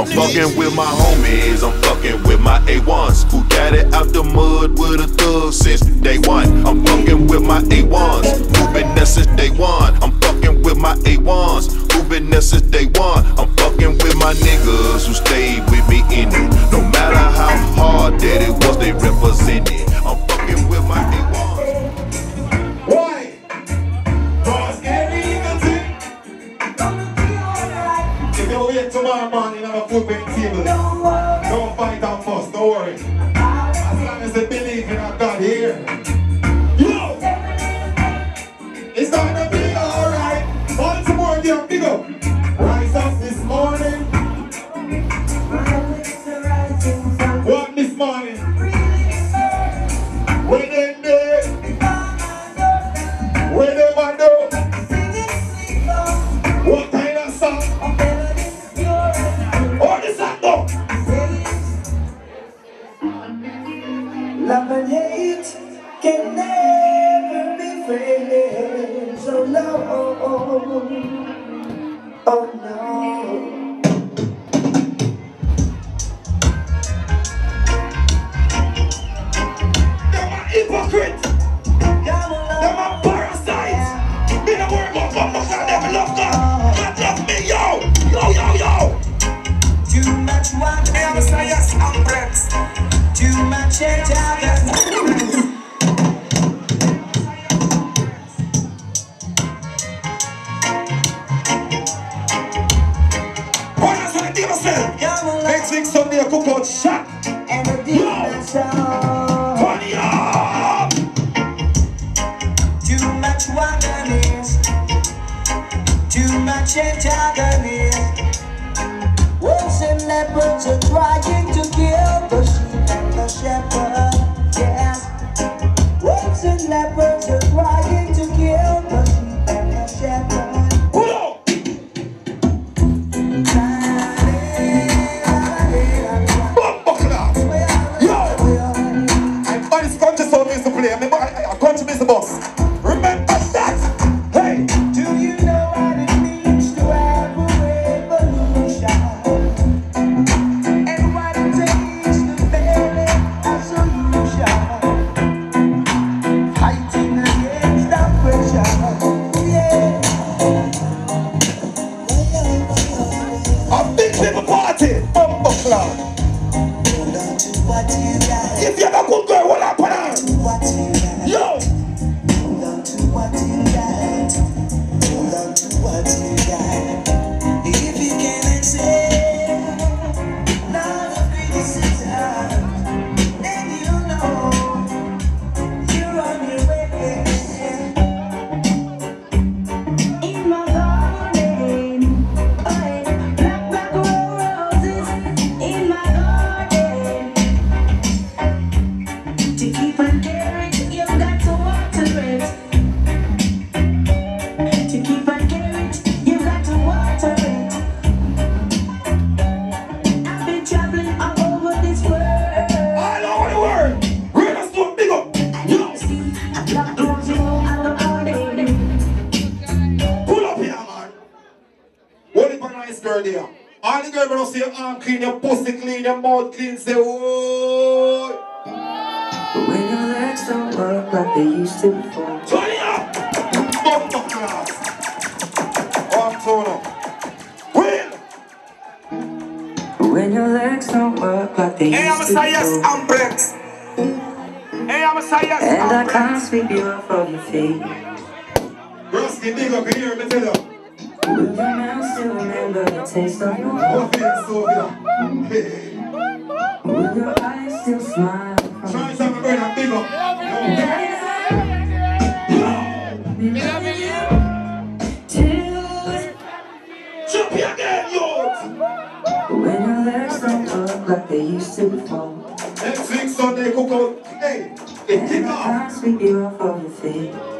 I'm fucking with my homies, I'm fucking with my A1s. Who got it out the mud with a thug since day one. I'm fucking with my A1s, who been there since day one. I'm fucking with my A1s, who been there since day one. I'm fucking with my niggas who stayed with me in it. No matter how hard that it was, they represent. say stuff like that. With your eyes still smile. Try something very big up. When your legs don't work like they used to before. Next week, Sunday, cook out. Hey, they kick off. I sweep you off of your feet.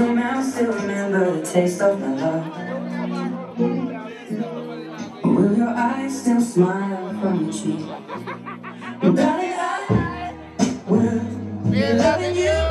Even now I still remember the taste of my love Will your eyes still smile from your cheek? Darling, I will be loving you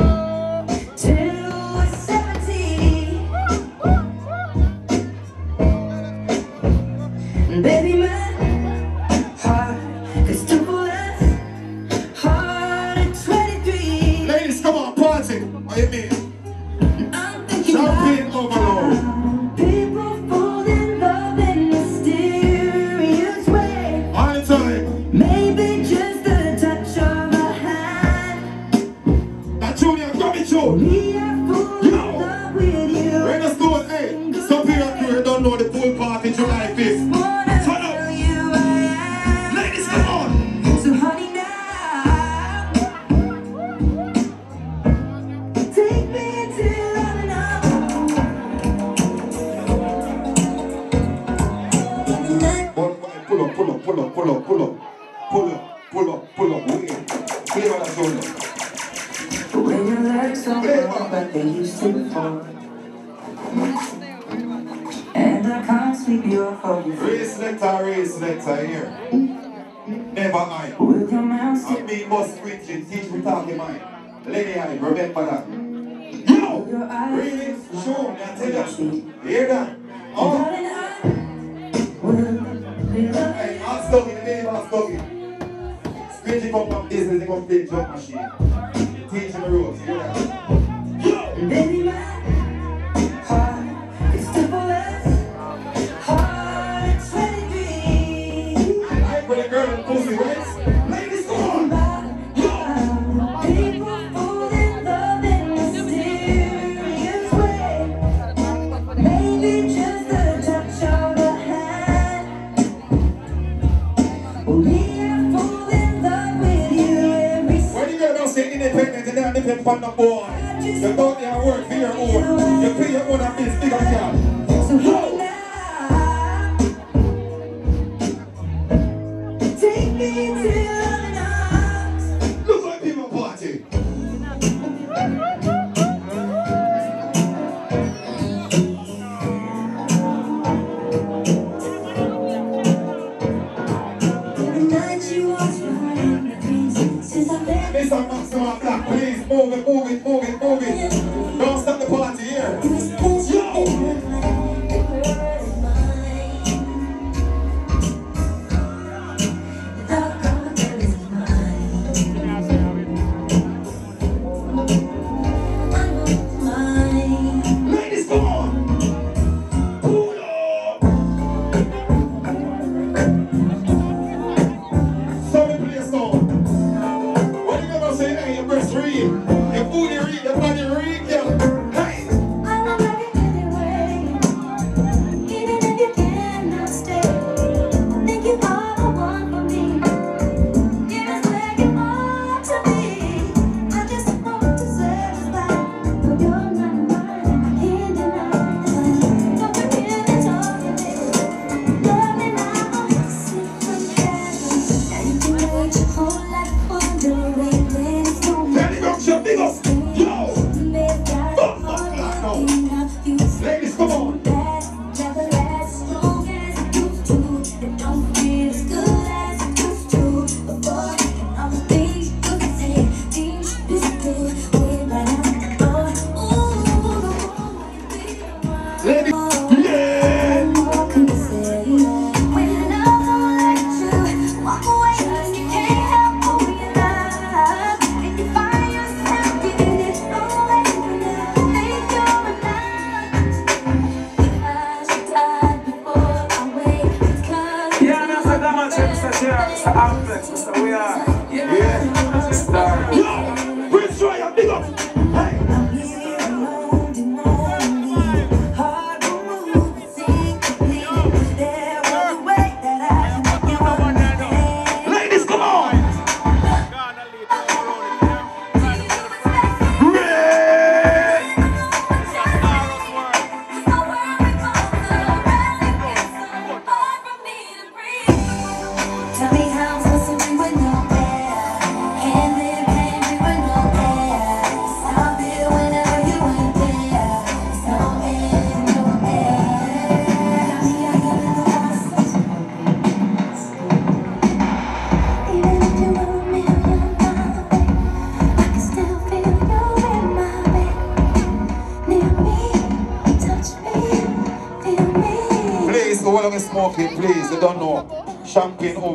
from the boy. You don't have work for your own. You pay your own and be still a So how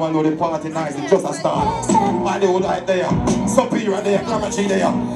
man know the party nice, it's just a start. And they would right there, Sophie right there, Clamatchy there.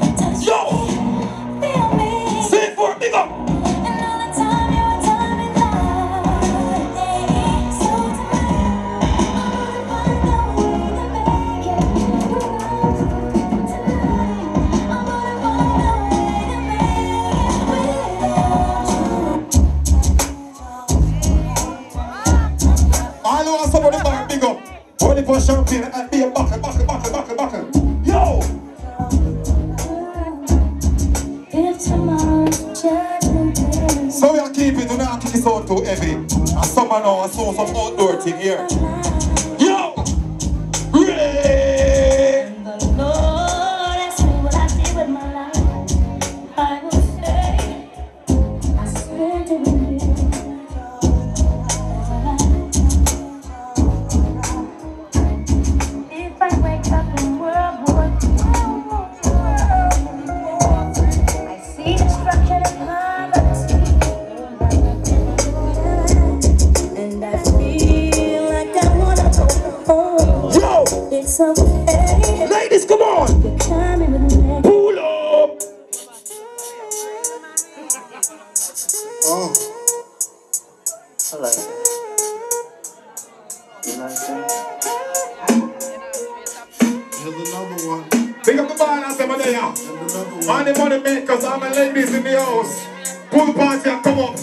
You I'm? Here's another one. Big up the ballers "My there. Money, money make 'cause I'm a ladies in the house. Pool party, come up.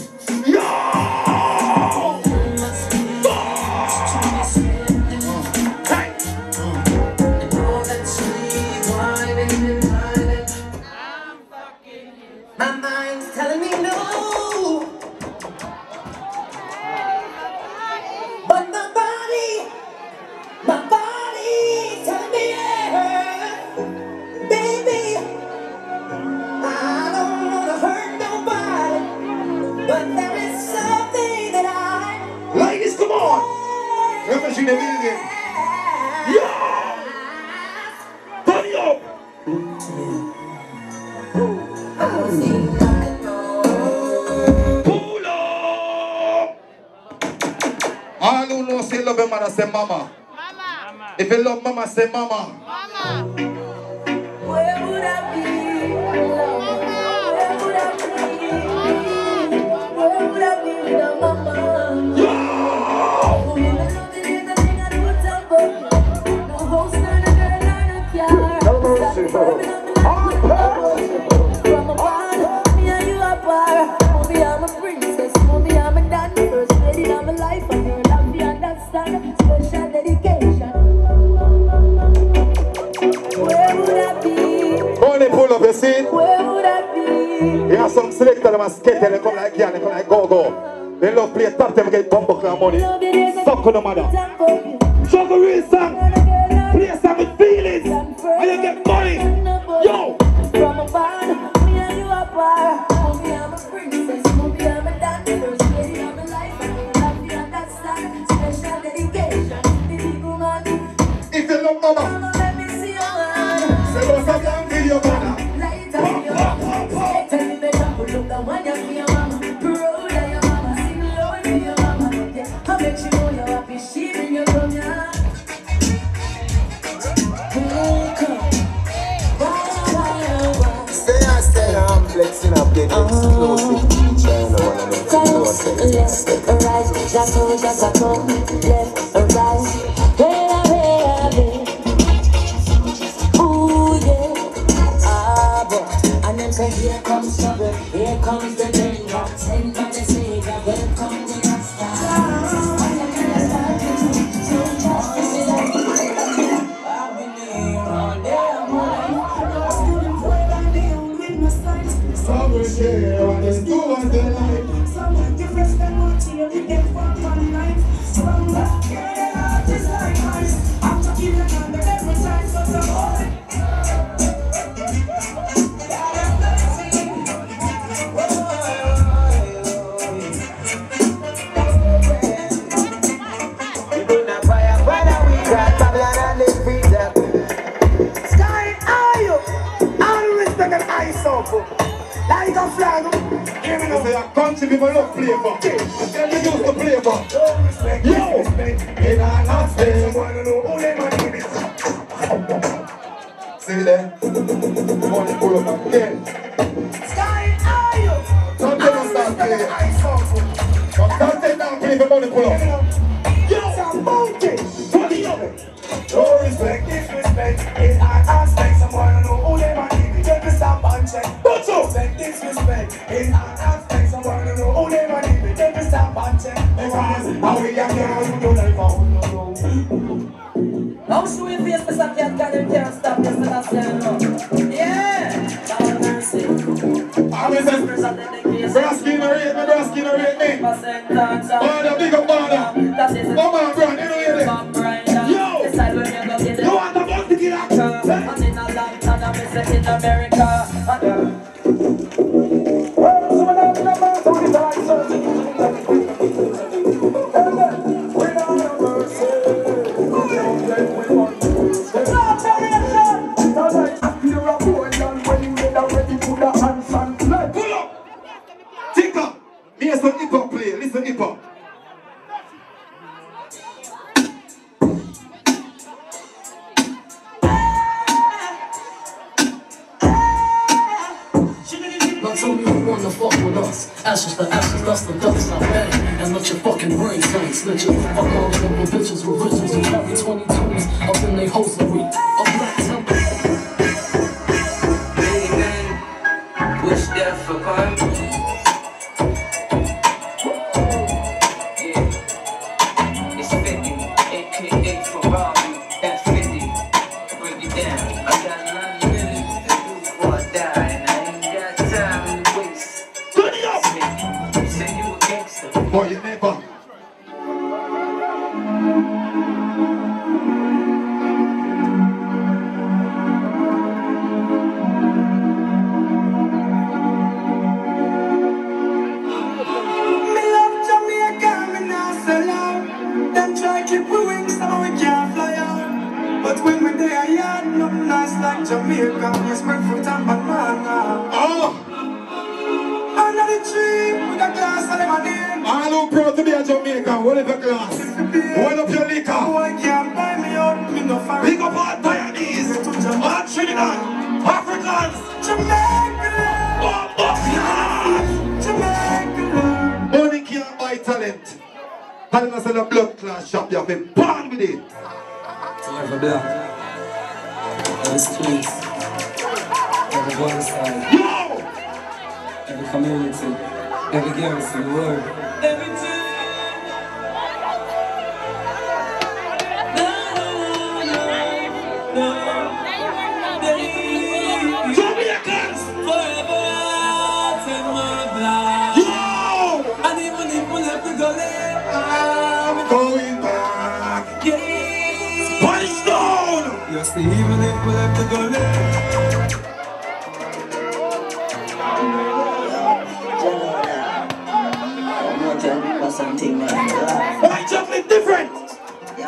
mama. mama. If you love mama, say mama. Mama. Where would I be? Select them and skate them, come like yeah, come like go go. They love play top them get bumbo clown money. Suck on the mother. Chuck a real song. the exclusive DJ and. Left, right, that's all just a. Left, right. Yes, some people.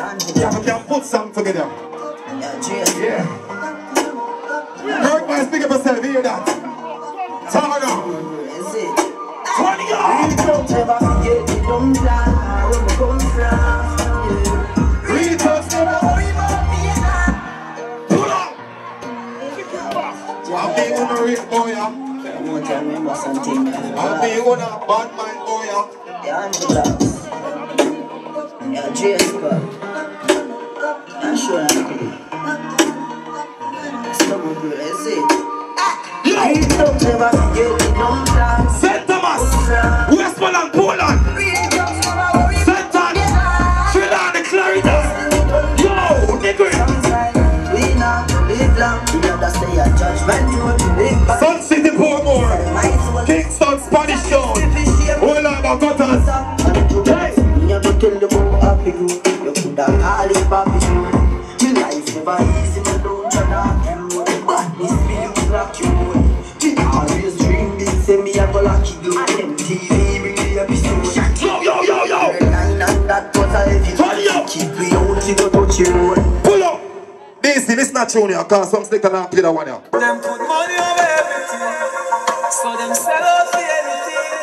Yeah, Yeah, we can put some together. yeah, Yeah. Kirk, man, speak up yourself. Hear that? Turn on. Is it? Turn it up! Don't ever forget the dumb plan where we come from. Yeah. Read us. Worry about yeah. Pull up! I'll be on a real boy. yeah. I want to remember something. I'll be on a bad mind boy. yeah. Yeah, Angela. Yeah, Jessica. Dumb plan. St. Thomas, Poland, St. Trinidad, and. Yo! We live long. Judgment. You Not junior, cause some slicker than play that one here. Them put money over everything. So them sell out for anything.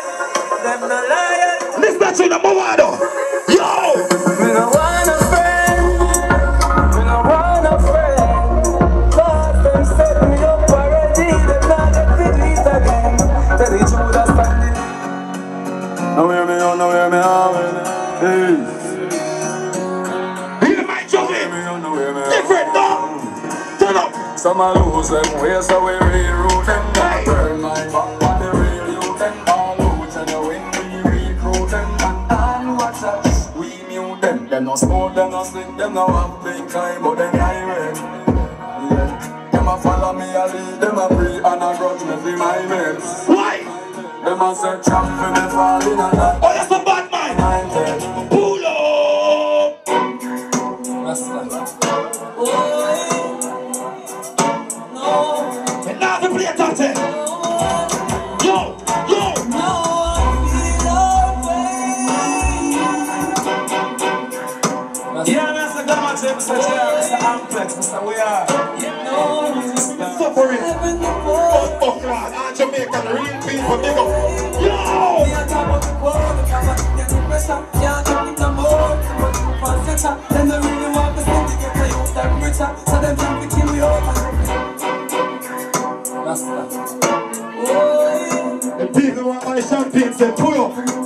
Them no liars. Listen to you, number Some them ways, so we reroute them. Not burn my back, but the real youth them all out. And when we recruit them, and all watch us, we mute them. Them no smoke, them no sleep, them no have big time, but them irate. Yeah. Them a follow me, I lead them a pray, and a grudge me for my mates. Why? Them a say trap for me falling, and that We play a people want my champagne, say pull up.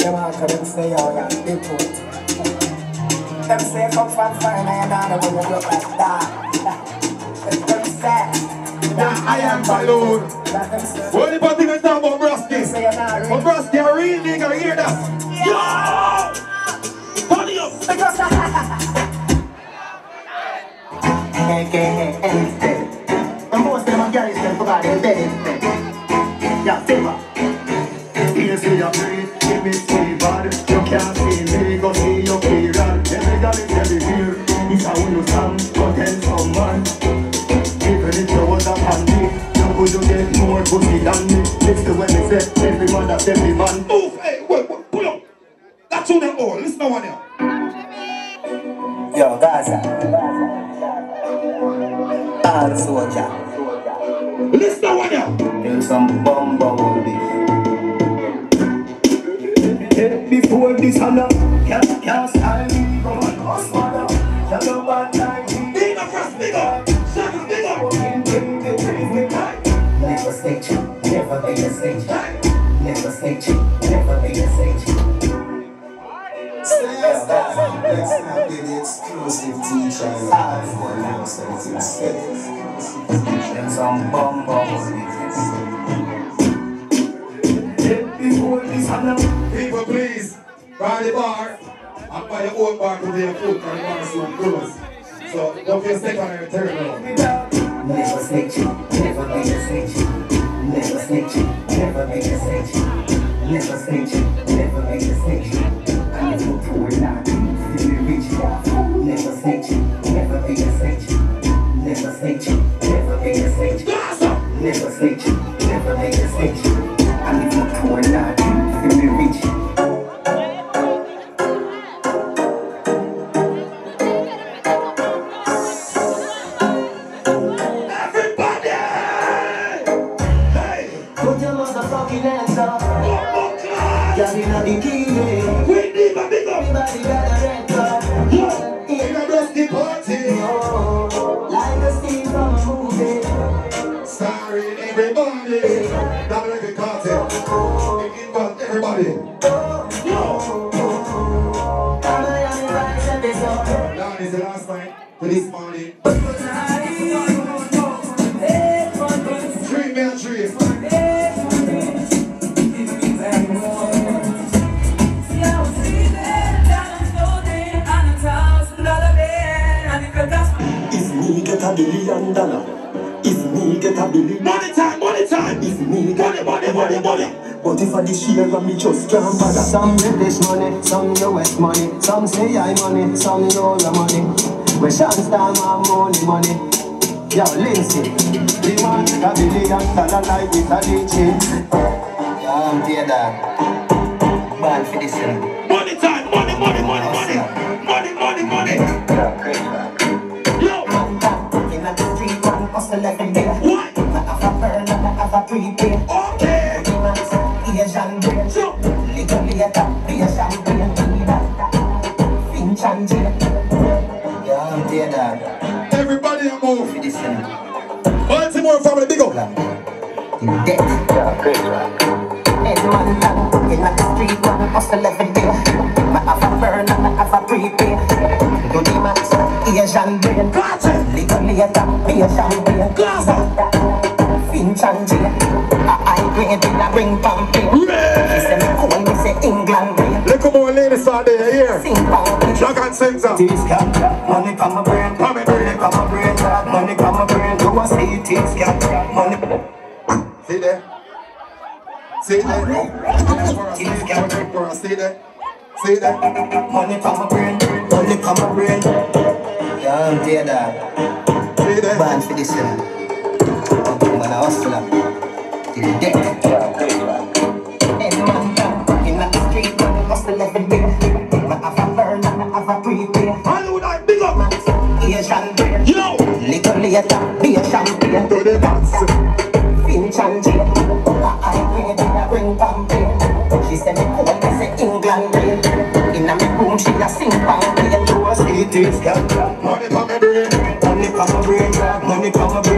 Them all come and say, oh, yeah, big foot. Them say, come from foreign, I am not when you look like that. Them say, Yeah, I am Balloon. that What about the talk about Braski? say you're not But real. Braski, a real nigga, hear that? Yo! It up. AKA instead. And most of them are guys that forgot their dead. Yeah, silver. See your breathe, give me see bad You can't see me, go see your period Every girl is every here It's how you stand, go tell someone Even if you was a panty You could get more pussy than me Listen when me say, every man that's every man Move. Hey, wait, wait, pull up. That's tune them all. Listen to one here. Yo, Gaza. Ah, all soldier. Listen to one here. There's some bum bum beef. Before this Hannah Can't, can't style me. Come on, us mother Can't no bad like me. Big up, Frost, big up. Shaka, big up. Never snitch, never be a snitch. Never snitch, never be a snitch. Let's not be the exclusive teacher. Them some bum Before this Hannah People, please, by the bar. I'm by your own bar to their food because the bar is so close. So don't be a second and turn around. Never snitch, never be a snitch. Never snitch, never be a snitch. Never snitch, never be a snitch. And if you poor not, feel rich. Never snitch, never be a snitch. Never snitch, never be a snitch. Never snitch, never be a snitch. And if you poor not, British money, some US money, some say I money, some Euro money. We chance time my money money. Yo, Lindsay, the man that billion dollar life with a DJ. Don't hear that. Bad for this year. Money time, money, money, money, money, money, money, money. Yo. In the street, one hustle every day. Why? I have a burn and I have a three pay. Dragon sings up. Teeth scan, money from my brain. Money come my brain. Money from my brain. Do I see teeth scan, money. See there? See there? See there? See there? Money from my brain. Money from my brain. Money for my brain, money for my brain, money for my brain.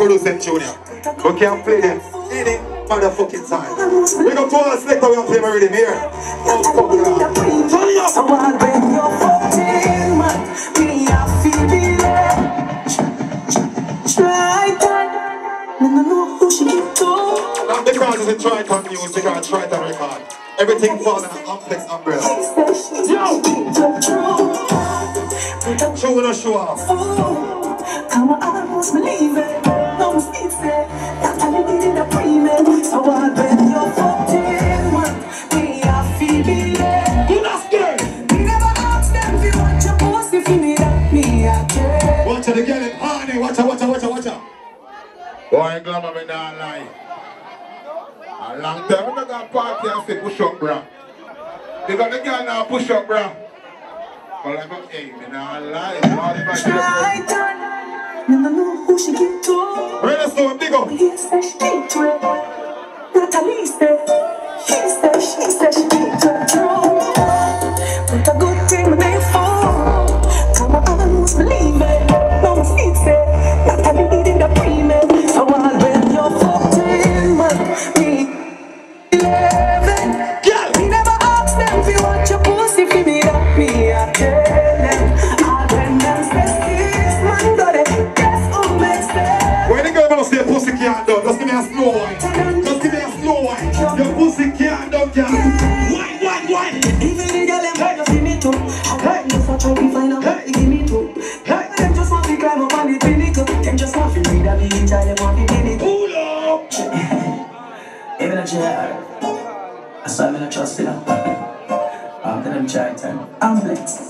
producing Junior. We can play them any motherfucking time. We go to all the selector, we can play my rhythm here. push up, bro. But I'm I lie. Try done. Never know who she get to. Right, big up. To a snoring. Just give me a snow white, Your pussy can't dump ya. Why, why, why? Give the girl and hey. just give me two. I'm hey. looking for trying to find out hey. give me two. Hey. Them just want to climb up on the pinnacle. Them just want to read a beat. Them want to get it. Pull up. Even a JR. I saw him in a trust, you. After them try time. Ambulance.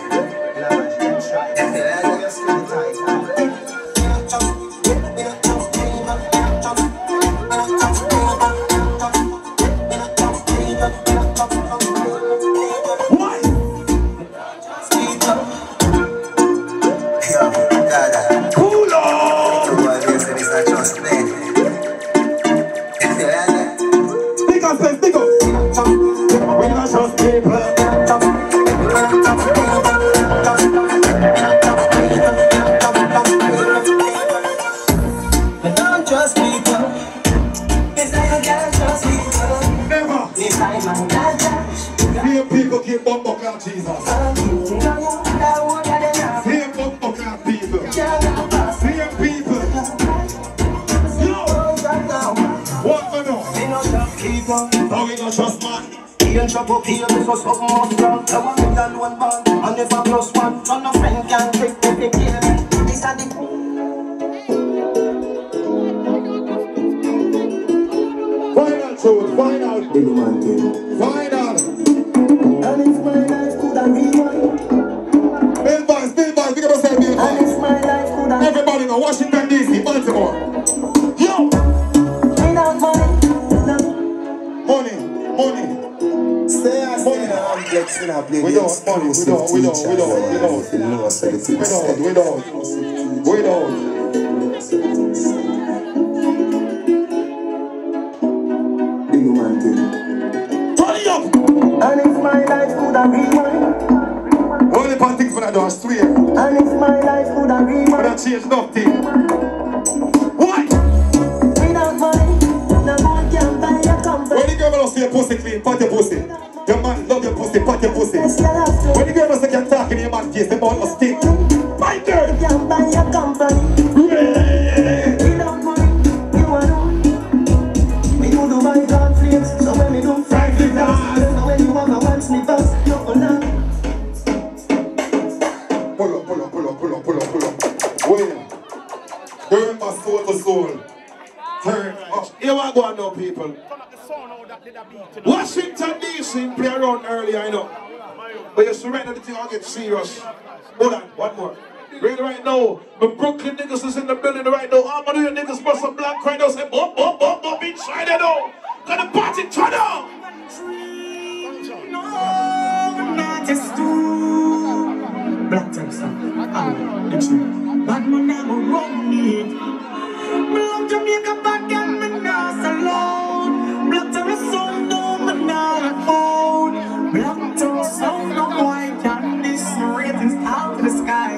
Washington DC play around earlier, I know. But you surrender the thing, I'll get serious. Hold on, one more. Ready right now, the Brooklyn niggas is in the building right now. i'm a of you niggas bust a black right now. Say, bump, bump, bump, bump, inside it now. Got the party turn on. No, not just two. Black Texas, I'm Dixon. Bad man, I'm a run it. Black Jamaica, bad girl, phone. Black Terror sound, no boy can this ratings out of the sky.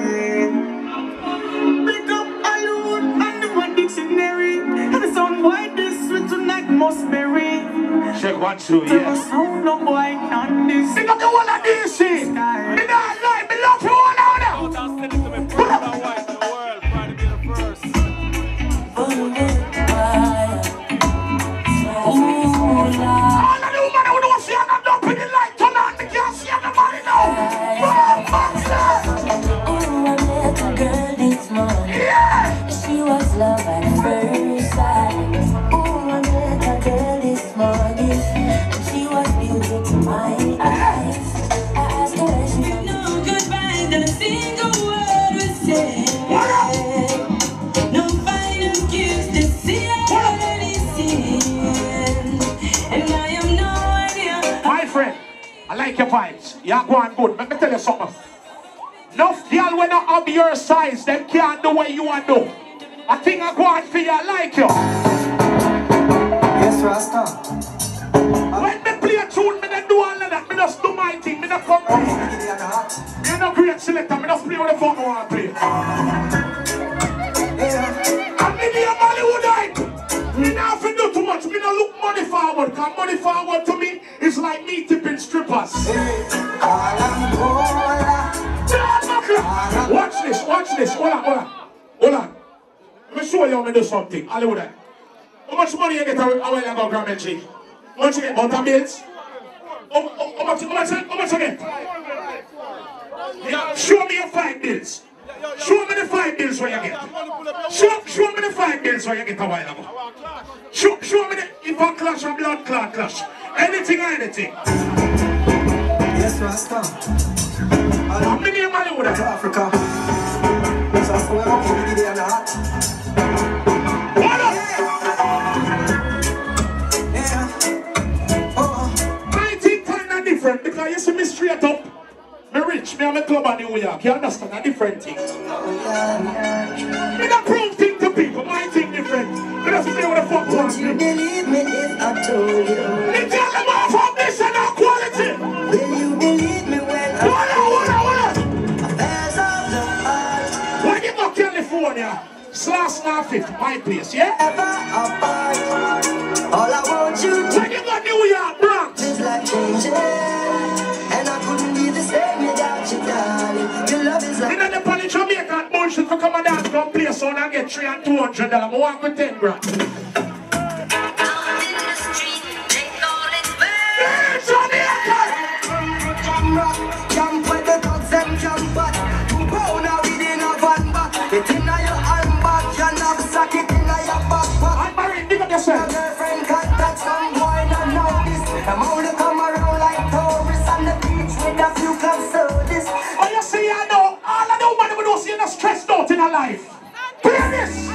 Pick up alone and the one dictionary. And the sound boy this with tonight must bury. Check one, two, yeah. sound, no boy can this. Pick up the one of DC. Me friend, I like your vibes. You're going good. Let me tell you something. Enough girl when not of your size, them can't do what you want to do. I think I go on for you, I like you. Yes, Rasta. When me play a tune, me don't do all of that. Me just do my thing, me don't come Me no great selector, me just play what the fuck I want to play. I'm in the Hollywoodite. Me not have to do too much. Me not look money forward. Cause money forward to me is like me tipping strippers. Watch this, watch this. Hold on, hold on. Hold on. Let me show you how me do something. Hollywood. Eh? How much money you get a a while ago, Grandma G? How much you get? Butter bills? How much, how much, how much you get? Yeah, show me your five bills. Show me the five bills where you get. Show, show me the five bills where you get a while ago. Show, show me the, if a clash or blood clot clash. Anything or anything. Yes, Rasta. How many of money To Africa. So I swear up for the day and a half. What up? Yeah. Oh, I think kind of different because you see me straight up. Me rich, me have a club in New York. You understand? A different thing. Me not prove thing to people. My thing different. Me just play with the fuck would you believe me if I told you? Me tell them from this and quality. Will you believe me when I What up, what up, what up? affairs of the heart When you go California, Slash now fifth, my place, yeah? ever apart? All I want you to When you go New York, Bronx, is like changing, Jamaican bullshit for come and dance, come play sound and get three and two hundred dollars. I want with ten grand. Hey, Jamaican! don't see stress out in her life. Hear this.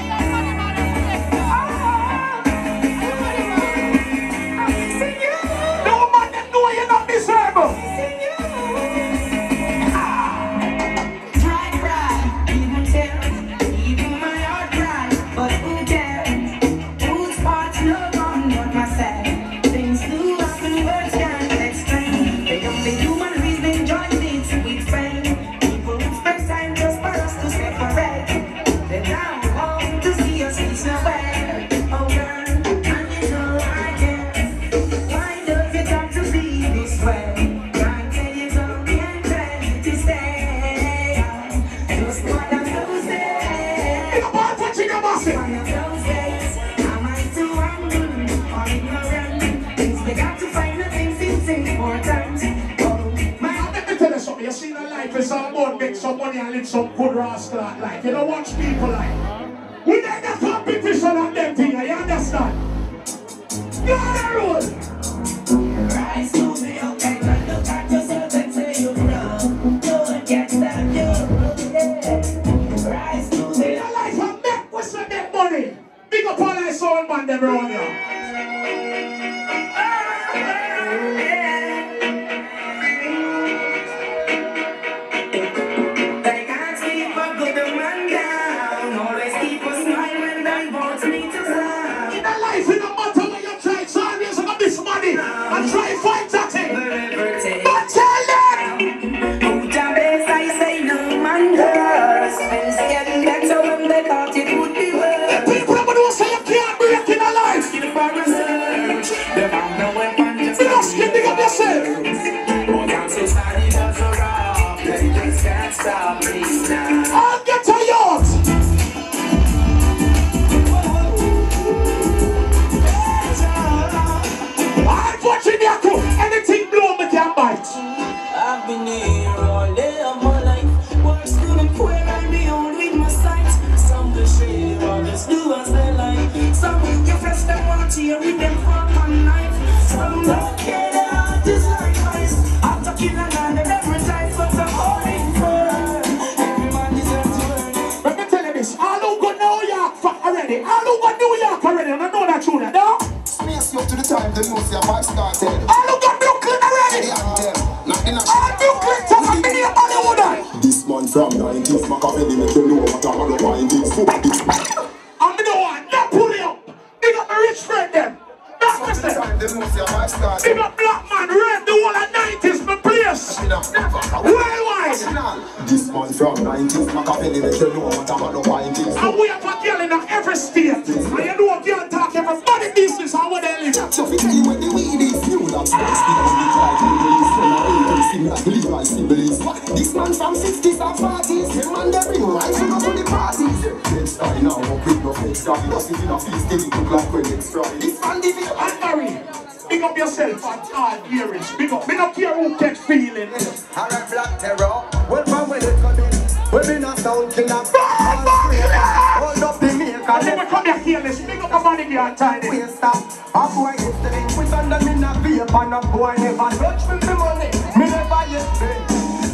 Man from 90s, Machiavelli make you know what I'm on the findings. And we have a girl in every state. And you know a girl talk everybody business where they live. So we tell you where the weed is, you that's why speak on it like you release. Then I ain't gonna sing like legal symbols. This man from 60s and 40s, him and they bring rifle up to the parties. Next time now, no quick, no got me just sitting a feast, they look like when it's. This man the And Barry, big up yourself and all earrings. Big up. Me don't care who catch feeling. Alright, Black Terror. Well, from when it come in, we been a sound killer. Hold up the And maker, then we come here careless. Big up the money girl tiny. we stop. A boy yesterday, we found them in a vape and a boy never touch me for money. Me never yet pay.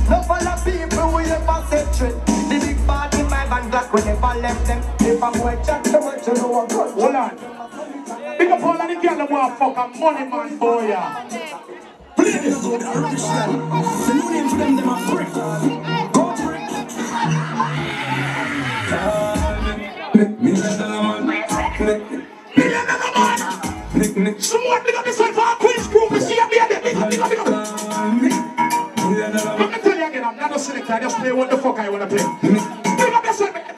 No follow people we ever set trick. The big 45 and black we never left them. If a boy chat too much, you know a good. Hold on. Big up all of the girl that want fuck a money man boy. Yeah. Play this. The new name for them, them a brick. Go brick. Million dollar man. Million dollar man. Nick, Nick. Someone big up yourself for a Queen's crew. Me see be there. Big up, big up, big up. Million dollar Let me tell you again, I'm not a selector. I just play what the fuck I wanna play. Big up yourself. Pull, pull up in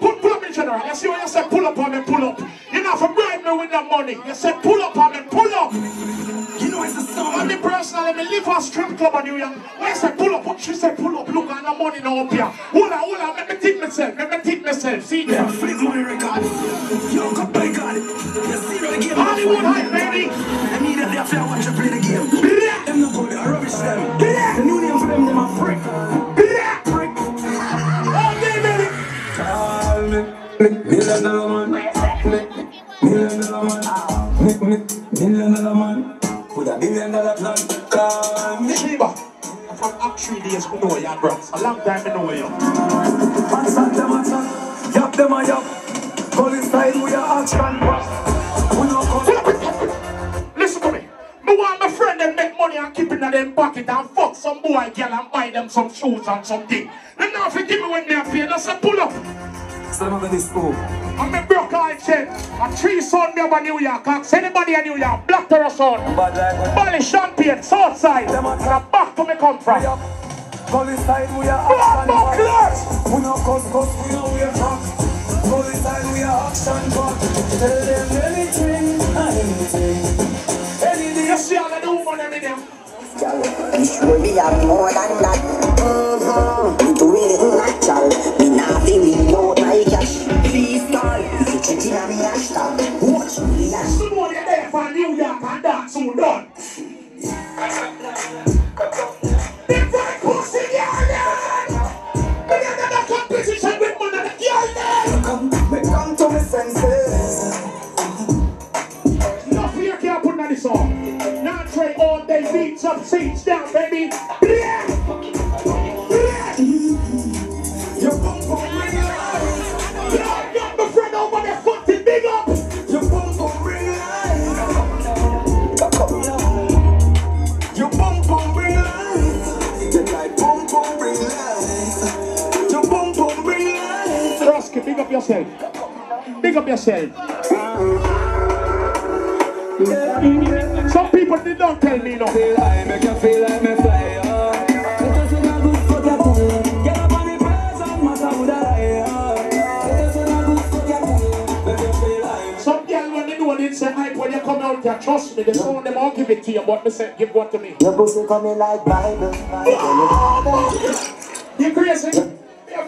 general. You see when you say pull up on me, pull up. You know, for bribe me with that money. You say pull up on me, pull up. You know it's the song. And me personally, me live a strip club on New York. When I say pull up, what she say pull up, look, and the money now up here. Hold on, hold on, let me think myself, let me think myself. See there. Flip money record. Young cut by God. You see the game. Hollywood hype, baby. Immediately after I watch you to play the game. Them not good, I rubbish them. The new name for them, them a brick. Me. Nick, million dollar man. Nick, million dollar man. With a billion dollar plan. Call me. From up three days, we know you, bro. A long time, we know you. Son, them a son. Yap them a yap. Police style, we a action. We no come. Listen to me. Me want my friend them make money and keep it in them pocket and fuck some boy girl and buy them some shoes and something. Them not fi give me when me a pay. Just say pull up. Some of this school. And me broke all chain. And three son me over New York. Ask anybody in New York. Black Terror son. Bad like when Bally champagne, Southside. And I'm back to me come from. yap. Police style, we a Black action. bucklers. We no cuss, cuss, we no wear fuck. Police style, we a action. But tell them anything, anything. Anything. You see all the new money in them. You should be have more than that. Mm-hmm. You do it natural. Check it out the hashtag. Watch the hashtag. Someone there for New York and done. Big. Me another competition with. Come, me come to me senses. Not fear, can't put none of this on. Trade all day beats up seats down baby. Yeah. Yourself. Big up yourself. Some people they don't tell me no. Feel like make you feel like me fly. Because you not good for your tail. Get up on the place and matter with a lie. Because you not good for your tail. Make you feel like Some girl when they know it say hype when you come out here, trust me, the phone oh, them all give it to you, but me say give what to me. Your pussy coming like Bible. You crazy?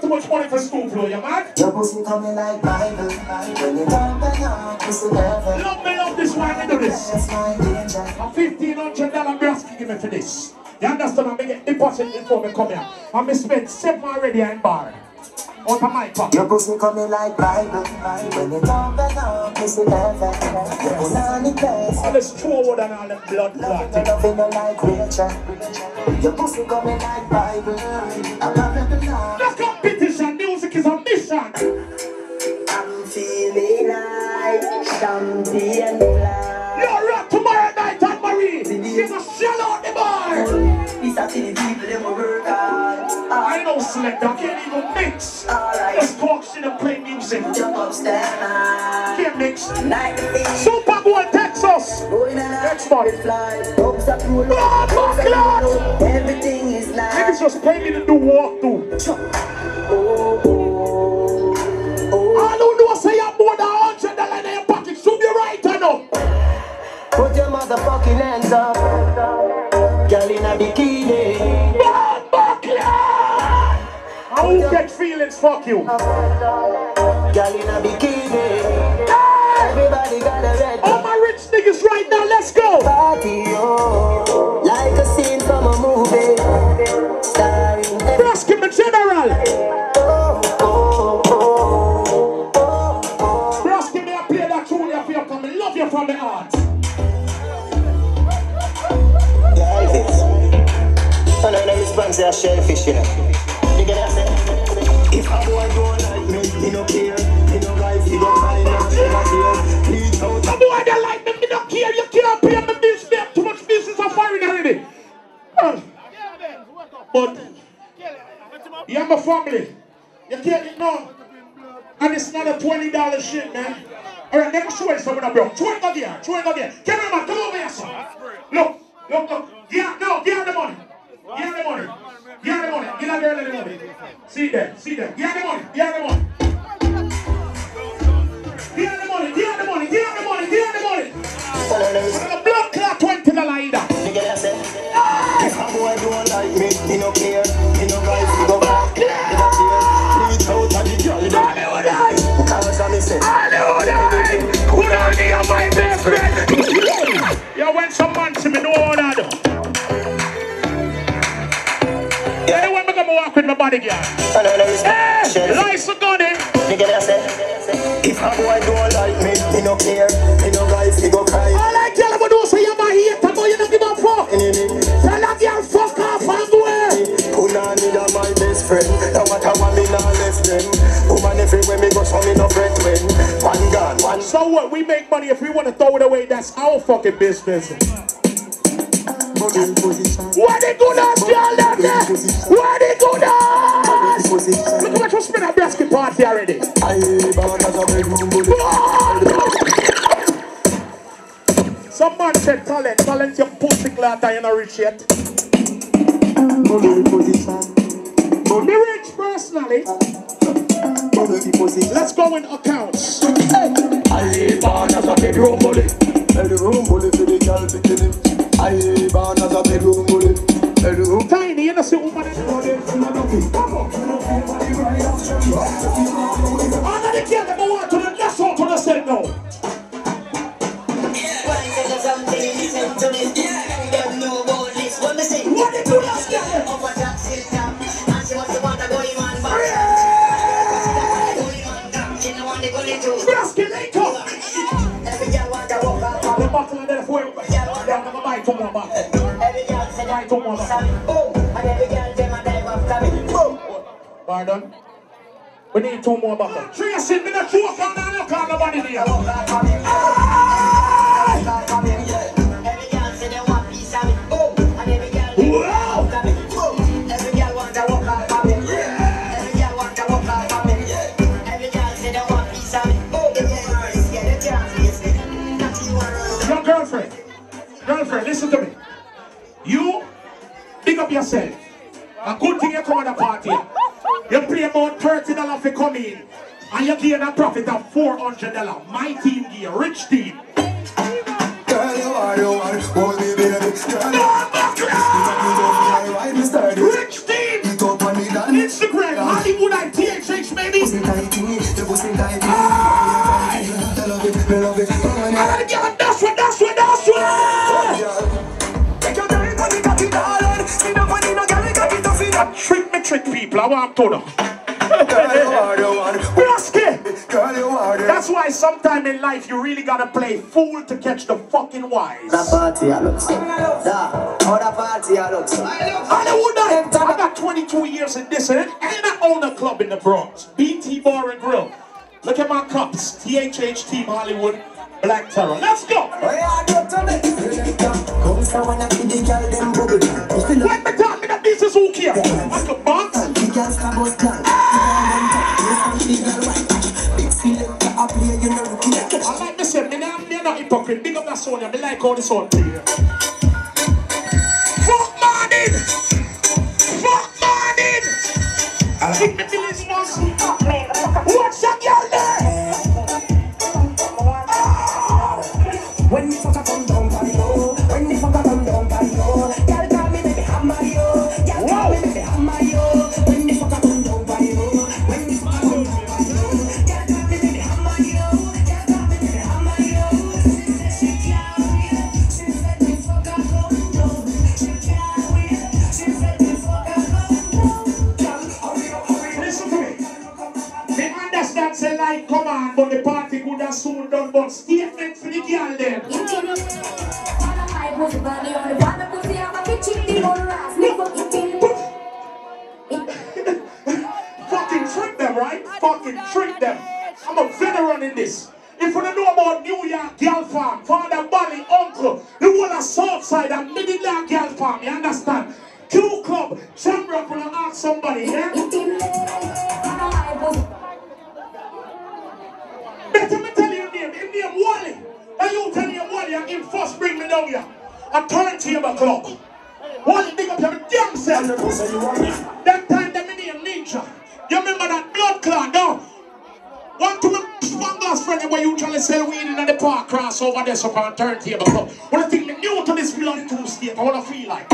You have too much money for school flow, you mad? Your pussy coming like Bible. When you dump it up, pussy never. Love me love this one, I do this. That's my danger. A fifteen hundred dollar brass give me for this. You understand? I get deposit before me come here. Me spend seven already in bar. Out of my pocket. Your pussy coming like Bible. When you dump it up, pussy never. You put on the place. All this forward and all the blood clotting. Loving you like Rachel. Your pussy coming like Bible. I'm loving the love. The competition music is a mission. I'm feeling like champion fly. You're right tomorrow night at Marie. Give a shell out the bar. This a see the people a work hard. I know select, I can't even mix. Alright. Just talk shit and play music. Jump upstairs. Can't mix. Like the. Super Bowl Texas. Next a month. fly. Up to look. Hopes up fuck. Everything is nice. Niggas just pay me to do walkthrough. Oh, oh, Put your motherfucking hands up. Girl in a bikini. I won't get feelings, fuck you. Girl in a bikini. Everybody got a red All my rich niggas right now, let's go. party, oh. Like a scene from a movie. Starring every Ask him a general. You, come love you from the heart. Yeah, Elvis. Oh, no, no, Miss Banks, are shellfish, you know. You get what I'm saying? If a boy don't like me, me no care. Me no wife, he don't mind me, she not care. Please out. The boy that like me, me don't care. You can't pay me this, me have too much business of foreign already. Uh, But you have a family. You can't ignore. And it's not a twenty dollar shit, man. All right, never show it someone up, bro. Twenty go there, twenty go there. Cameraman, come over here. Look, look, look. Yeah, no, give her the money. Give her the money. Give her the money. Give that girl the money. See there, see there. Give her the money. Give her the money. Give her the money. The money. The money. The money. The I'm saying? If a boy don't like me, me no care. Friend. Yo, when some man see me, what I do. Yeah, when me come walk with my body, girl. No, no, Miss- Hey, lights are eh? You get what I'm? If a boy don't like me, me no care. Me no wife, he go cry. All I tell them, do say you're my hater, but you don't give a fuck. Tell that girl, fuck off and go away. Punani are my best friend. So what? We make money. If we want to throw it away, that's our fucking business. What they good at, girl, them there? What they good at? Look how much we spend at basket party already. Some man said talent, talent your pussy clat and you're not rich yet. Me rich personally. Let's go in accounts. I born as a bedroom bully. Bedroom bully for the girl bikini. I born as a bedroom bully. Bedroom. Tiny, you know, see woman in the body. Under the girl, them want to the out to the set now. The bottle of that for you. They're gonna buy two more bottles. buy two more buckets. And every girl them a dive after me. Boom. Pardon? We need two more buckets. Tracy, me not choke on and look on nobody there. Every girlfriend, listen to me. You big up yourself. A good thing you come at the party. You pay about thirty dollars for come in, and you gain a profit of four hundred dollars. My team gear, rich team. Girl, you are the one. Hold me, baby. Girl, you are Trick people. I want to know. Girl, you are the one. Girl, you are the That's why sometime in life you really gotta play fool to catch the fucking wise. That party I look so. Da. That party I look so. Hollywood night. I got 22 years in this, and I own a club in the Bronx, BT Bar and Grill. Look at my cups, THH Team Hollywood, Black Terror. Let's go. Oh, yeah, do it to me. Come someone and the girl them bubble. You feel When me talk, me that this is who care. What's the box? The girls come out down. The girl white. Big selector up here, you rookie. I like me say, me not, me not hypocrite. Big up that song, me like how the song. Fuck morning. Fuck morning. Give me the list once. What's that girl but the party good and soon done. But statement for the girl them. Fucking trick them, right? Fucking trick them. I'm a veteran in this. If you don't know about New York girl farm, father, buddy, uncle, the whole of Southside and middle York girl farm, you understand? Q Club, Shamrock, when I ask somebody, yeah? Better me tell you his name, his name Wally. And you tell him Wally and him first bring me down here. A turntable club. Wally, big up your damn self. That time that me name Ninja. You remember that blood clot, no? One to my spangles friend where you trying to sell weed in the park cross over there so on turntable club. When I think new to this blood two state, I wanna feel like.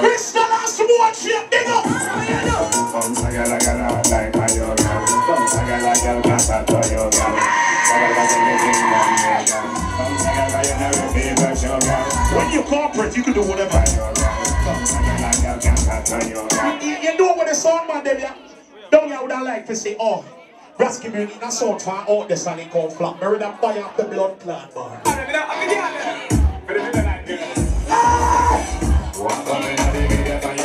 Crystal and Sword shape, big up. When you corporate, you can do whatever. You, you know what the sound man them, yeah? Don't you would I like to say, oh, Rasky me in a sound far out the sun it called flap. Bury that fire up the blood clot, man.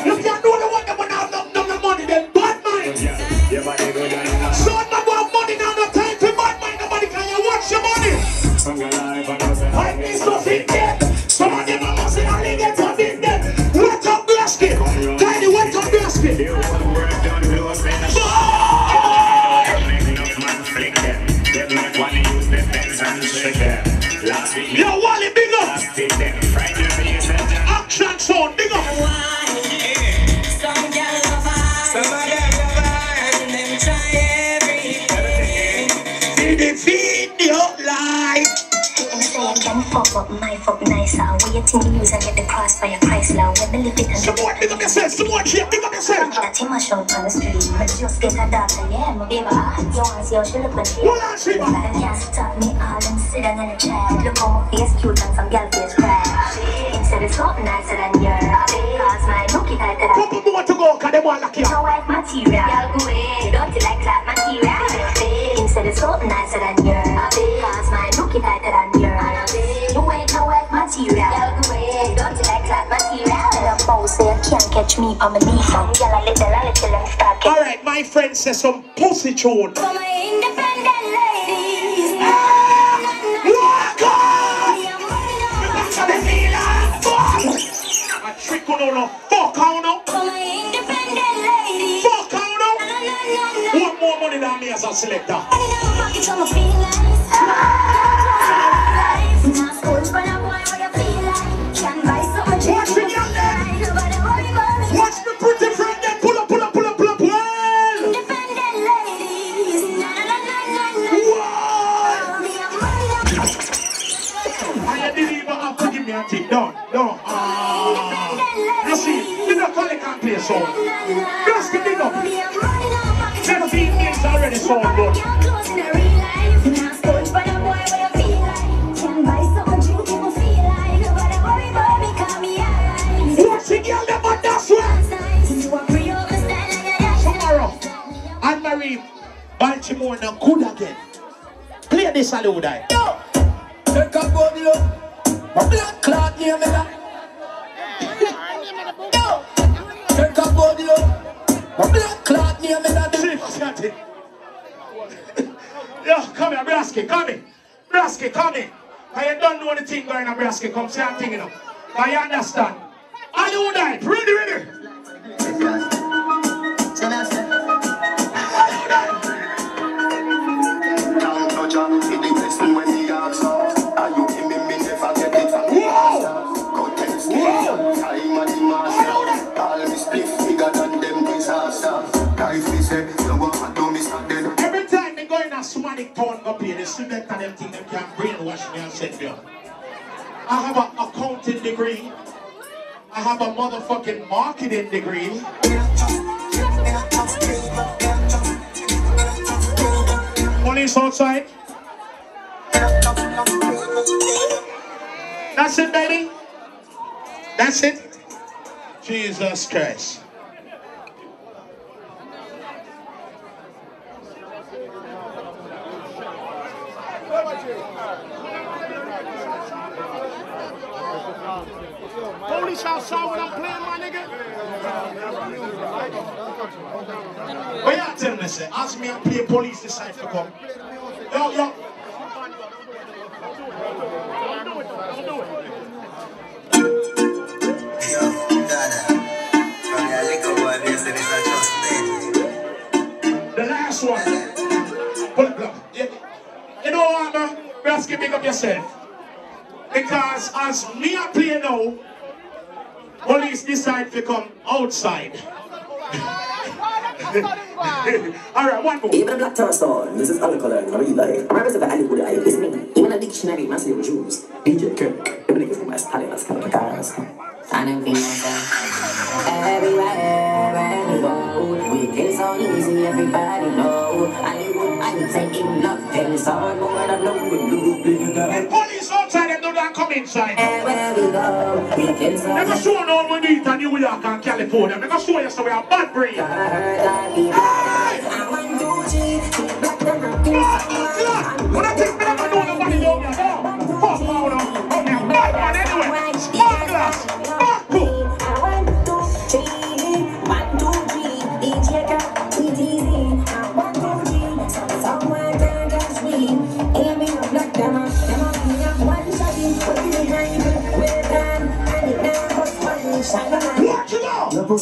You can't know the one that when have no, no, no money, then bad mind. Son man want money now, no time for bad mind. Nobody can you watch your money. I need something dead. Some of them are Yo, Wally, big up. Action sound, big up. Fuck up my fuck. Where you think you use and get the crossfire I the What I see? Can't stop me all. Sitting chair. Look on cute, and some crash. Instead, nicer than. Cause my No material. Don't you like material? Instead, nicer than. Cause my than. You ain't no material. Don't you like that material? bounce there. Can't catch me, I'm a Nissan. Alright, my friend says some pussy tune. Come independent ladies. Walk on! I trick on no fuck on no. Fuck on no. Want more money than me as a selector. I ain't never fucking trying to feel it. Don't down. Ah. You see, you not only can play sound. Just build it up. 17 minutes already sold, good. Watch the girl them on that way. i'm marie Baltimore and good again. Play this a little die. Take a body up. Come here, Braski, come here. Braski, come here. I ain't done know anything going on, Braski. Come say a thing, you know. But understand. I know that. Ready, ready. Don't touch her, it Every time they go in a Sumanic town up here, the student and them think them can brainwash me and set me up. I have an accounting degree. I have a motherfucking marketing degree. Police outside. That's it, baby. That's it. Jesus Christ. Police outside when I'm playing, my nigga. What you tell me, say? Ask me and play police decide to come. Yo, yo. The last one. Pull it up. You know what, man? We have to big up yourself. Because as me and play now, police decide to come outside. Alright, one more. Even a black person, this is other color, and really like, I remember the alley would I me. Even a dictionary, must say Jews. DJ Kirk, even if my study, must come to cars. I don't think myself. Everywhere, everywhere you go, we get so easy, everybody know. I would, I would say, in love, tell me sorry, but when I know the blue, blue, blue, blue inside. Let me show now we need in New York and California. Let me show you so we are bad breed. Hey! Look, look,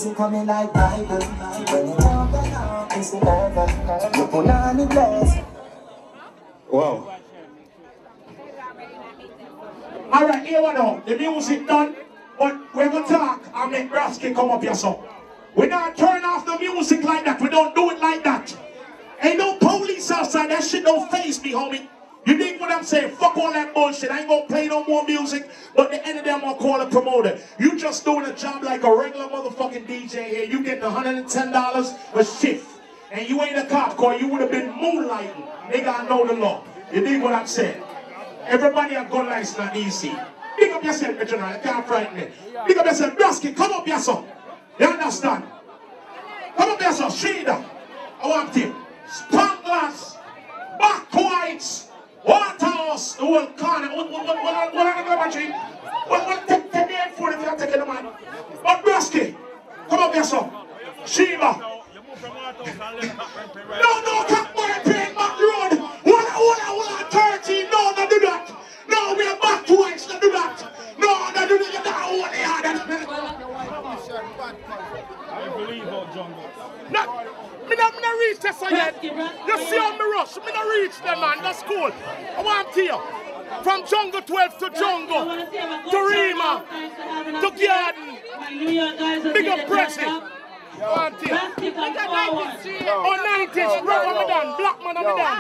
out. Pussy coming like Bible. When you talk about it's never. You put on the glass. Wow. All right, here we go. The music done, but we're gonna talk and make Braski come up here, so. We not turn off the music like that. We don't do it like that. Ain't no police outside. That shit don't face me, homie. You dig what I'm saying? Fuck all that bullshit. I ain't gonna play no more music, but the end of them gonna call a promoter. You just doing a job like a regular motherfucking DJ here. You getting $110 a shift. And you ain't a cop car. You would have been moonlighting. Nigga, I know the law. You dig what I'm saying? Everybody have gun license not easy. Big up yourself, general. You can't frighten me. Big up yourself. Braski, come up son. You understand? Come up yourself. Shida. I want him. Spanglers. Back whites. Waterhouse, the whole corner. What, what, what, what, what are the battery? What, what, take, take the phone if you are taking the man. But Braski, come up here, son. Sheba. no, no, can't buy pain back road. What, what, what, 13? No, no, do that. No, we are back twice, no, do that. No, no, do that. No, what, yeah, that. I believe on jungle. No me not, me not reach this yet. You see how me rush? Me not reach them, man. That's cool. I want to you. From Jungle 12 to Jungle, to Rima, to Garden, big up Pressy. I you. Oh, 90s, rock on me done, black man me done.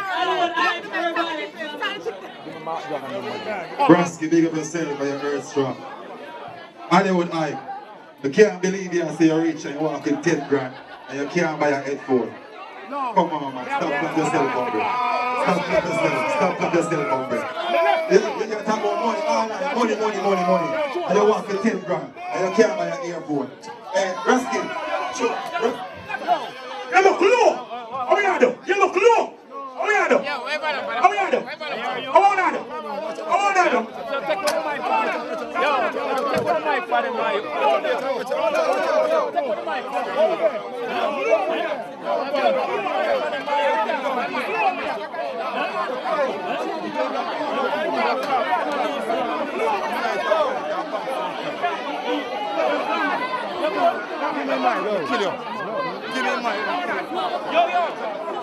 Braski, big up yourself for your earth strong. Hollywood Eye. You can't believe you say you're rich and you walk with 10 grand and you can't buy a headphone. Come on, man. Stop clap yourself, hombre. Stop clap yourself. Stop clap yourself, hombre. You, you, you talk about money all night. Money, money, money, money. And you walk with 10 grand and you can't buy an earphone. Hey. Sure. You look low. How you do? You look low. How you do? How you do? How you do? How you do? Give me mine, yo. Kill you. Give me mine. Yo, yo.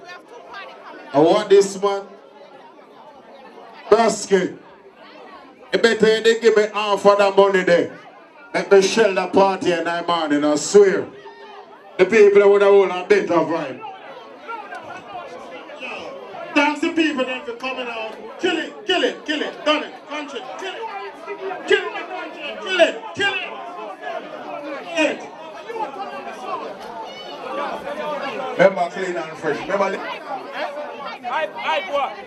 I want this one. Braski. You better they give me half of that money there. Let me shell the party in the morning, I swear. The people would have hold a better vibe. Thanks to people then for coming out. Kill it, kill it, kill it. Done it. Country. Kill it. Kill it, country. Kill it, kill it. It. Remember clean and fresh. Remember Hype, hype what?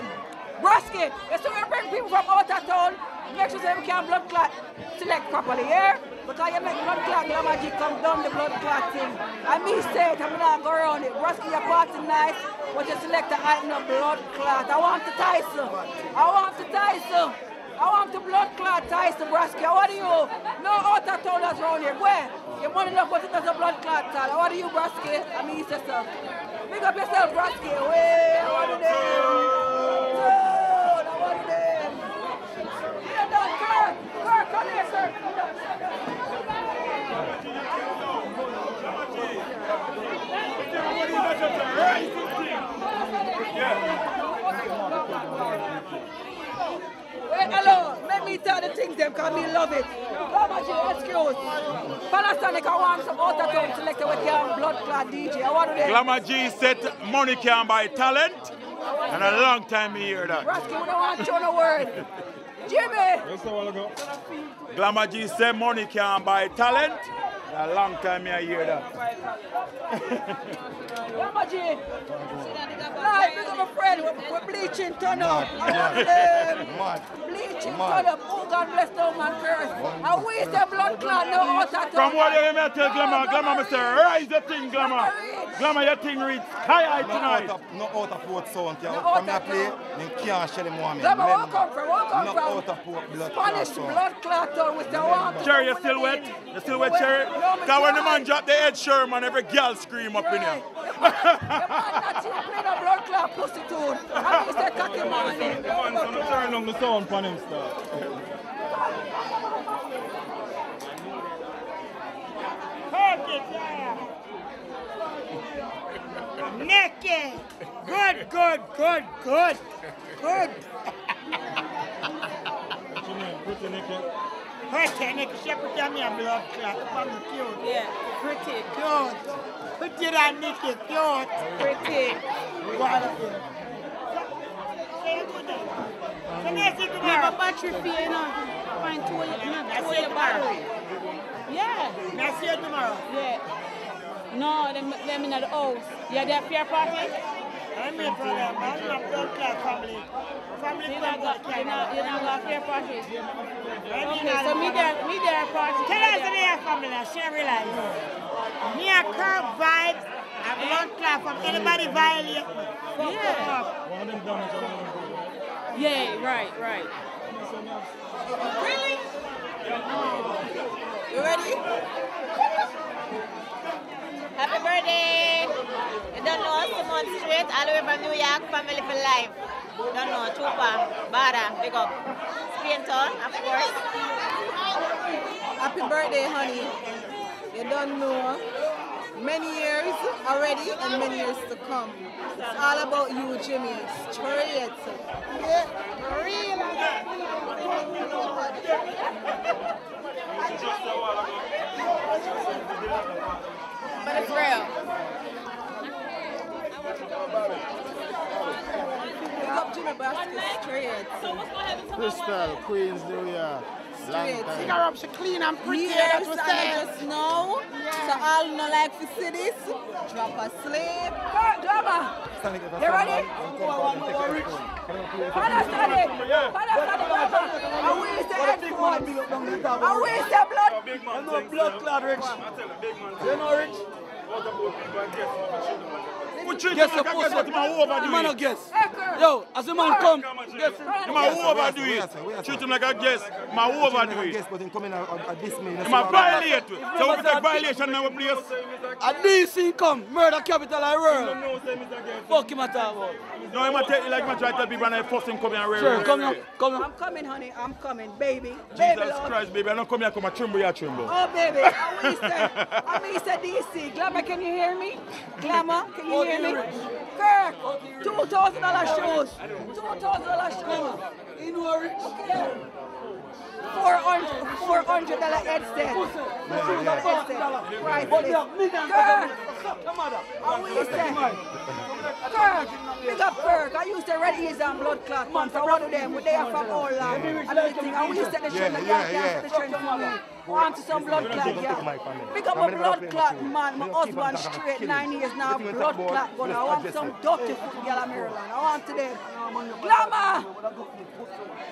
Them. Braski, you see we bring people from out of town, make sure we can blood clot select properly, yeah? Because you make blood clot, the magic come down the blood clot thing. And me say it, I'm not go around it. Braski, your party nice, but you select the item of blood clot. I want the Tyson. I want the Tyson. I want the blood clot Tyson Braski. What do you? No out of towners around here. Where? Your money not it does a blood clot. What do you, Braski? I mean, sister. Big up yourself, Braski. Way, what do they? Dude, what do they? Yeah, done, Kirk. Kirk, come here, sir. Wait, hello, let me tell the things them because me love it. Come on, excuse. Panasonic, I want some auto-tone selector with your blood clot DJ. I want to Glamour G said money can buy talent. And a long time me hear that. Rasky, we don't want you on a word. Jimmy! Glamour G said money can buy talent. And a long time me I hear that. Glamour G. Live, big up my friend. We're, we're bleaching turn up. I want um, them. Bleaching turn up. Oh, God bless the man first. And we the blood clot, no auto From what you hear me I tell Glamour, Glamour me say, rise the thing, Glamour. Glamour, your thing reach sky high tonight. No out of port sound. No Come out here of play, then can't shell him one. Glamour, where come from? Where come No out of port blood Spanish clot sound. blood clot on with the one. Cherry, you still wet? You still wet, Cherry? Because when the man drop the head Sherman, every girl scream up in here. That's you playing a blood clot pussy tune. And he said, cocky man. Turn on the sound for him, star. Naked. Good, good, good, good, good. Pretty, Nicky, she put on me a blood clot. The cute. Yeah, pretty. Cute. Put it Nicky, cute. Pretty. Say it You have a you know. Find two, you know, two your tomorrow. Yeah. Now see you tomorrow. Yeah. No, them, them in the house. Yeah, they're fair party. I'm here for them. I'm a blood clot family. Family You not got, you not, you not got fair party. Okay, so me there, me there party. Tell us the name family now, realize. Me a curb vibes, a blood clot from anybody violate Yeah. Yeah, right, right. Really? You ready? Happy birthday! You don't know all the way from New York, family for life. Don't know, of course. Happy birthday, honey. You don't know. Many years already and many years to come. It's all about you, Jimmy. Straight. Yeah, But it's real. Big up Jimmy Braski straight. Crystal, Queens, New York. Long Straight. time. Figure up, she clean and pretty, Years that's what and saying. just know. So all no like to see this. Drop a sleep. Drama. You ready? Panasonic. Panasonic. I will say headphones. I will say blood. You know blood clot rich. You know rich. We Guess him the like a pussy. guess, but him a overdo The man it. a guess. Yo, as the man come, guess Him a overdo it. Treat him like a guest. Him a overdo it. but him coming at this me. Him a violate. So we take violation in our place. A DC come, murder capital of world. Fuck him at all. No, him a take like him a try to tell people and I first him come here and Sure, come now, come now. I'm coming, honey. I'm coming, baby. Baby, Jesus. Christ, baby. I don't come here come a tremble, you tremble. Oh, baby. I will say, I will say DC. Glamour, can you hear me? Glamour, can you hear me? Kirk, $2,000 shoes. $2,000 shoes. In worry. Okay. $400 $400 headset. Headset. Priceless. Kirk, I will say. Kirk, big up Kirk. I used to red ears and um, blood clot pumps. I one of them, but they are from all land. And everything. And we used to set the trend. Yeah, Yeah, yeah, yeah, yeah. the trend for me. Want to some blood clot, yeah. Big up my blood clot, man. My husband straight nine years now, blood clot. But I want some dirty foot girl in Maryland. I want to them. Glamour!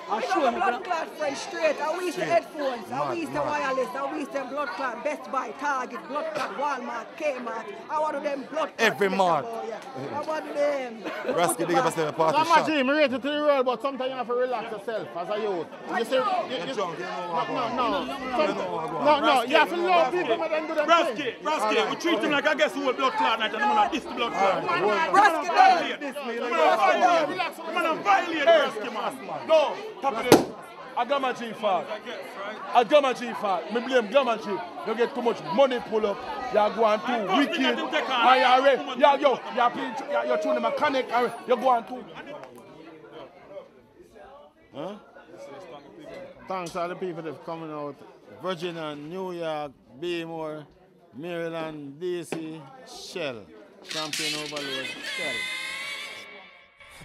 We got the blood clot friend straight. I wish the headphones. I wish the wireless. I wish them blood clot. Best Buy, Target, blood clot, Walmart, Kmart. I want them blood clot. Every mart. I want them. Rasky, they give us a party I'm shot. a Jim, rated to the world, but sometimes you have to relax yourself as a youth. You see, you, you, drunk, you know no, no, no, You know what I'm no, no, you have to love people, but then do them Braski, thing. We treat him like I guess who blood clot night and I'm gonna diss the blood clot. Braski, violate. This I'm gonna violate. I'm gonna violate Braski, man. No, top of this. I got my G fat. I got my G fat. Me blame Glamour G. You get too much money pull up. You go on too wicked. And you re- you yo, you playing, you you're tuning mechanic. You go on too. Huh? Thanks to all the people that coming out. Virginia, New York, Baymore, Maryland, DC, Shell. Champion Overload, Shell.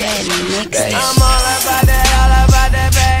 That. I'm all about that, all about that, baby.